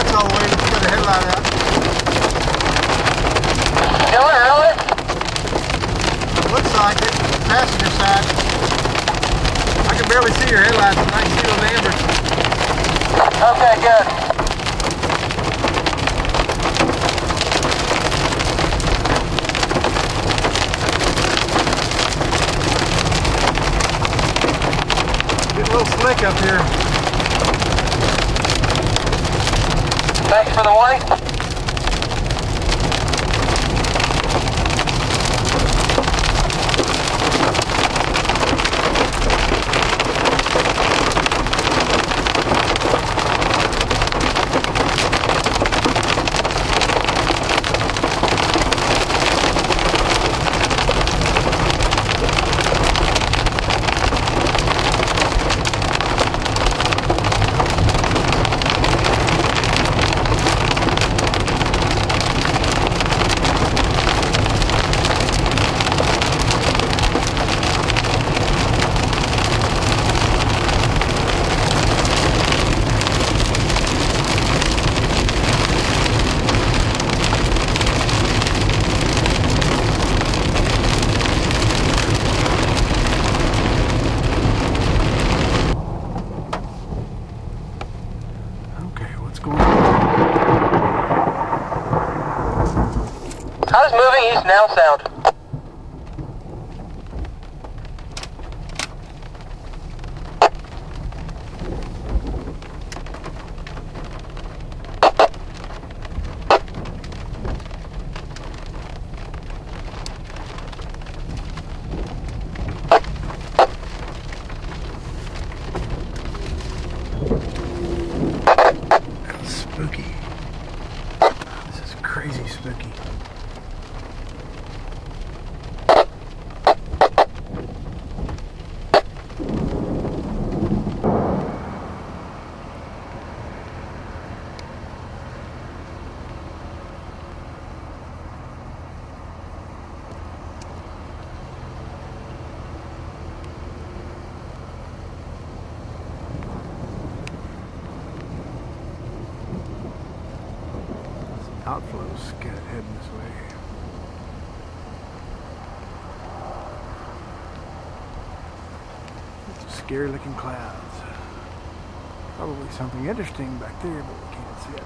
that's how way to the headlight out. Looks like it. Passenger side. I can barely see your headlights, but I can see those ambers. Okay, good. Getting a little slick up here. Thanks for the warning. How moving east now sound? Outflows get heading this way. It's scary looking clouds. Probably something interesting back there, but we can't see it.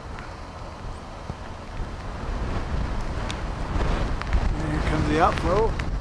Here comes the outflow.